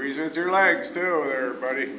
Agrees with your legs too there, buddy.